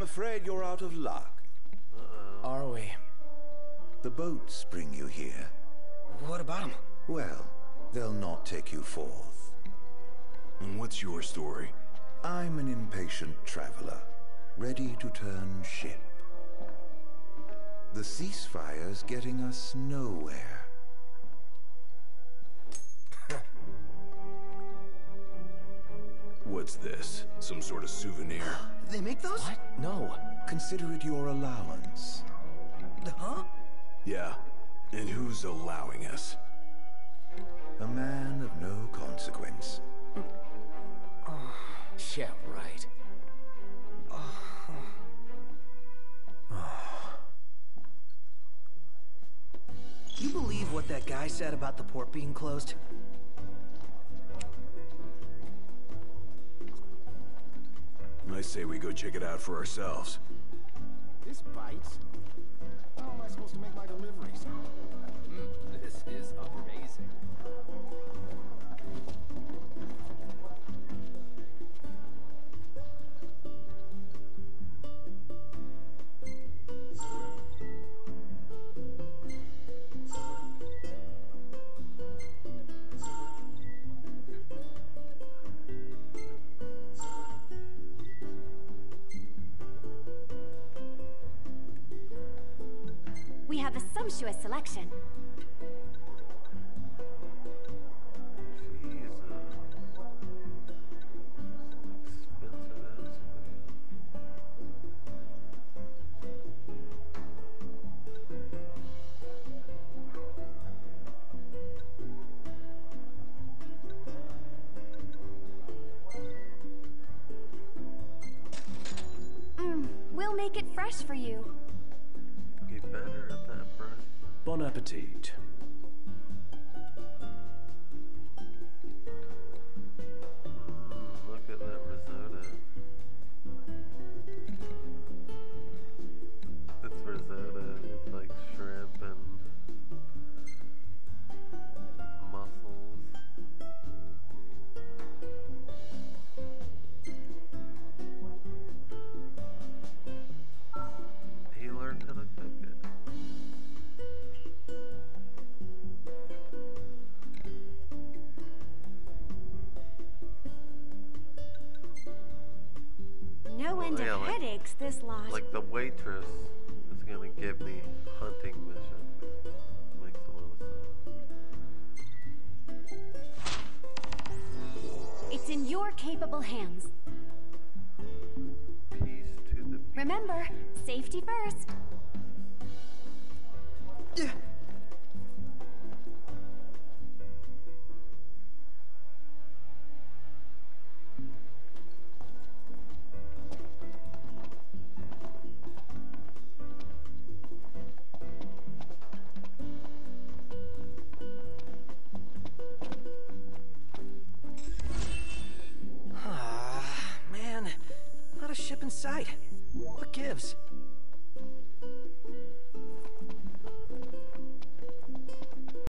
I'm afraid you're out of luck. Are we? The boats bring you here. What about them? Well, they'll not take you forth. And what's your story? I'm an impatient traveler, ready to turn ship. The ceasefire's getting us nowhere. What's this? Some sort of souvenir? They make those? What? No. Consider it your allowance. Huh? Yeah. And who's allowing us? A man of no consequence. Yeah, right. You believe what that guy said about the port being closed? I say we go check it out for ourselves. This bites. Sumptuous selection. Mm, we'll make it fresh for you. Bon appetit. End yeah, of like- headaches this lot. Like the waitress is gonna give me hunting missions. Makes a lot of sense. It's in your capable hands. Peace to the Remember, safety first. Yeah. ship in sight. What gives?